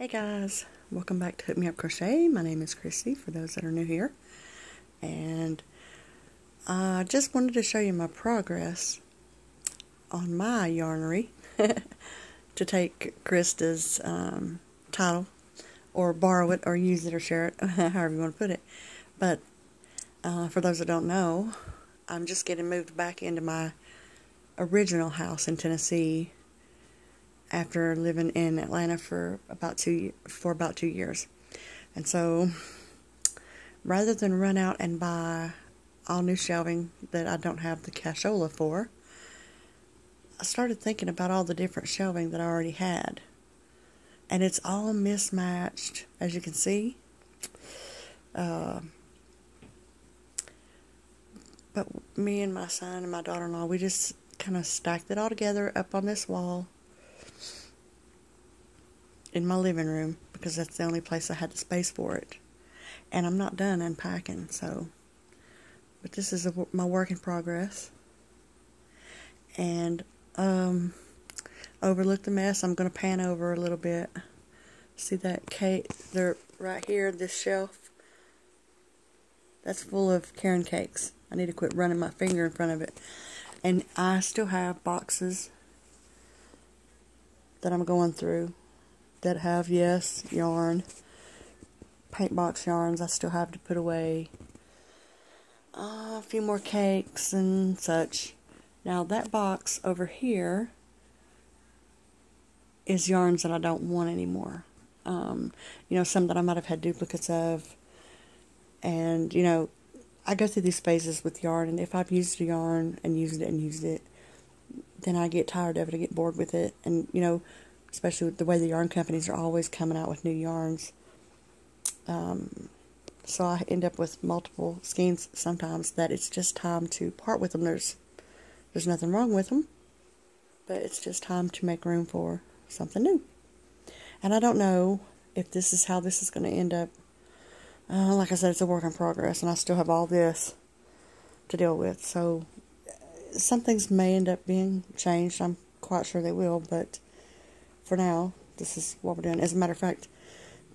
Hey guys, welcome back to Hook Me Up Crochet. My name is Kristie for those that are new here. And I just wanted to show you my progress on my yarnery to take Krista's um, title or borrow it or use it or share it, however you want to put it. But uh, for those that don't know, I'm just getting moved back into my original house in Tennessee after living in Atlanta for about two for about two years, and so rather than run out and buy all new shelving that I don't have the cashola for, I started thinking about all the different shelving that I already had, and it's all mismatched, as you can see. Uh, but me and my son and my daughter-in-law, we just kind of stacked it all together up on this wall in my living room because that's the only place I had the space for it. And I'm not done unpacking, so. But this is a, my work in progress. And, um, overlook the mess. I'm going to pan over a little bit. See that cake? They're right here, this shelf. That's full of Caron cakes. I need to quit running my finger in front of it. And I still have boxes that I'm going through that have, yes, yarn, paint box yarns I still have to put away. Uh, a few more cakes and such. Now that box over here is yarns that I don't want anymore. Um, you know, some that I might have had duplicates of. And, you know, I go through these phases with yarn, and if I've used a yarn and used it and used it, then I get tired of it, I get bored with it. And, you know, especially with the way the yarn companies are always coming out with new yarns. Um, so I end up with multiple skeins sometimes that it's just time to part with them. There's there's nothing wrong with them, but it's just time to make room for something new. And I don't know if this is how this is going to end up. Uh, like I said, it's a work in progress, and I still have all this to deal with. So some things may end up being changed. I'm quite sure they will, but for now, this is what we're doing. As a matter of fact,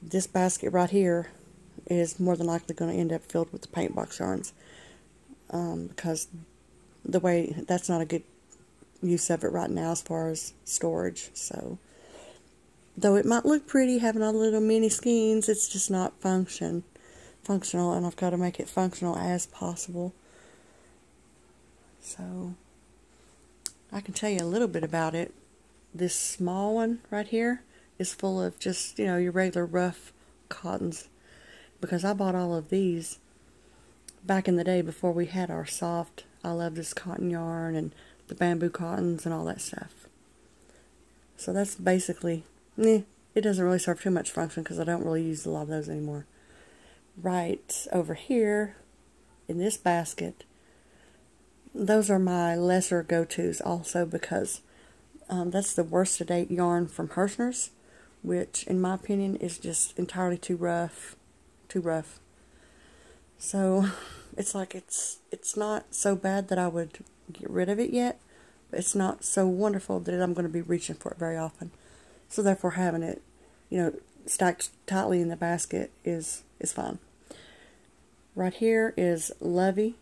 this basket right here is more than likely going to end up filled with the paint box yarns um, because the way that's not a good use of it right now as far as storage. So, though it might look pretty having all the little mini skeins, it's just not function functional, and I've got to make it functional as possible. So, I can tell you a little bit about it this small one right here is full of just, you know, your regular rough cottons. Because I bought all of these back in the day before we had our soft, I love this cotton yarn and the bamboo cottons and all that stuff. So that's basically, eh, it doesn't really serve too much function because I don't really use a lot of those anymore. Right over here in this basket, those are my lesser go-tos also because um, that's the worsted yarn from Herrschner's, which, in my opinion, is just entirely too rough. Too rough. So, it's like it's it's not so bad that I would get rid of it yet, but it's not so wonderful that I'm going to be reaching for it very often. So, therefore, having it, you know, stacked tightly in the basket is is fine. Right here is Lovey,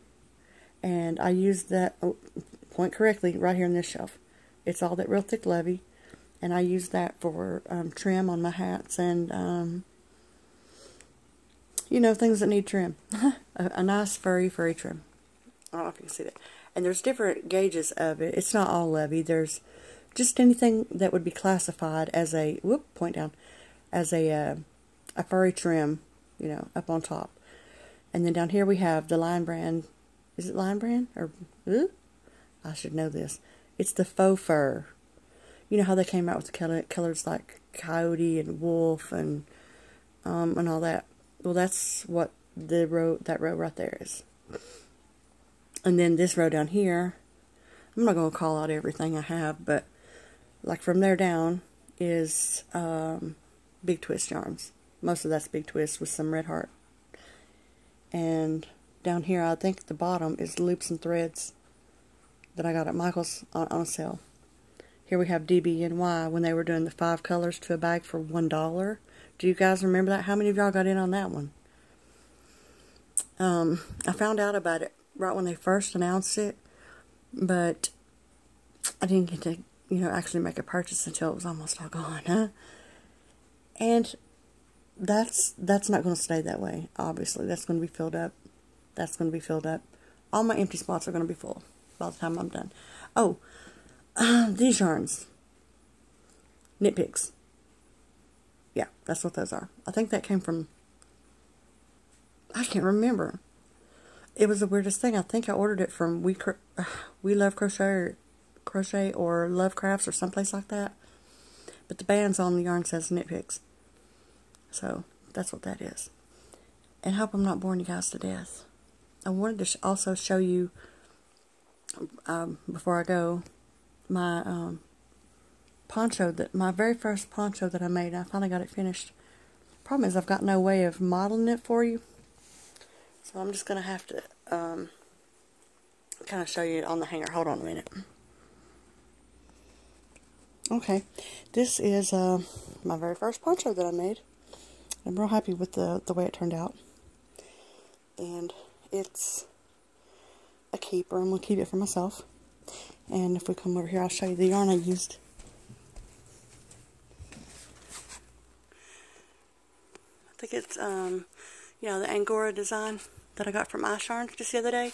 and I used that oh, point correctly right here on this shelf. It's all that real thick lovey. And I use that for um, trim on my hats and, um, you know, things that need trim. a, a, nice furry, furry trim. I don't know if you can see that. And there's different gauges of it. It's not all lovey. There's just anything that would be classified as a, whoop, point down, as a, uh, a furry trim, you know, up on top. And then down here we have the Lion Brand. Is it Lion Brand? Or, ooh, I should know this. It's the faux fur. You know how they came out with the color, colors like coyote and wolf and um, and all that. Well, that's what the row that row right there is. And then this row down here, I'm not to call out everything I have, but like from there down is um, big twist yarns. Most of that's big twist with some red heart. And down here, I think the bottom is loops and threads that I got at Michael's on, on sale. Here we have DBNY when they were doing the five colors to a bag for one dollar. Do you guys remember that? How many of y'all got in on that one? Um, I found out about it right when they first announced it, but I didn't get to, you know, actually make a purchase until it was almost all gone, huh? And that's that's not going to stay that way. Obviously, that's going to be filled up. That's going to be filled up. All my empty spots are going to be full by the time I'm done. Oh, uh, these yarns, knit picks. Yeah, that's what those are. I think that came from. I can't remember. It was the weirdest thing. I think I ordered it from We We Love Crochet, Crochet or Love Crafts or someplace like that. But the band's on the yarn says knit picks. So that's what that is. And hope I'm not boring you guys to death. I wanted to also show you, um, before I go, my um, poncho, that my very first poncho that I made. I finally got it finished. Problem is I've got no way of modeling it for you. So I'm just to have to um, kind of show you on the hanger. Hold on a minute. Okay, this is uh, my very first poncho that I made. I'm real happy with the, the way it turned out. And it's a keeper. I'm going to keep it for myself. And if we come over here, I'll show you the yarn I used. I think it's, um, know, the Angora design that I got from Ice Yarns just the other day.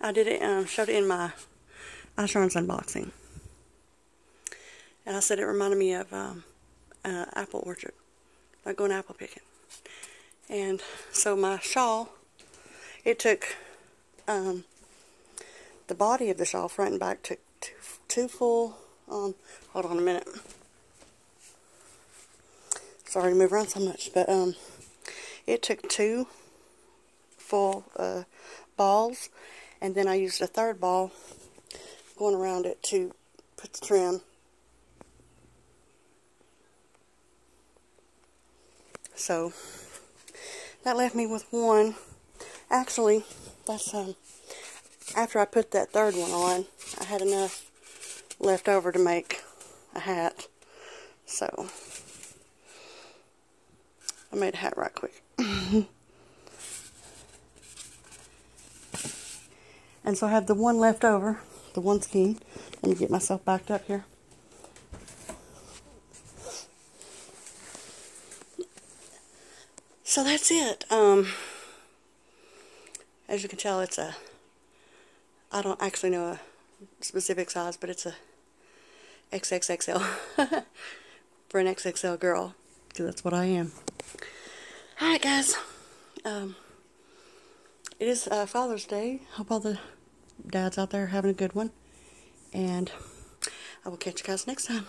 I did it, um, showed it in my Ice Yarns unboxing. And I said it reminded me of um, uh, apple orchard like going apple picking. And so my shawl, it took um, the body of the shawl, front and back, took two, two full, um, hold on a minute. Sorry to move around so much, but um, it took two full uh, balls, and then I used a third ball going around it to put the trim So that left me with one. Actually, that's um, after I put that third one on, I had enough left over to make a hat. So I made a hat right quick. and so I have the one left over, the one skein. Let me get myself backed up here. so that's it. Um, as you can tell, it's a, I don't actually know a specific size, but it's a XXXL for an XXL girl, because that's what I am. Alright guys, um, it is uh, Father's Day. Hope all the dads out there are having a good one. And I will catch you guys next time.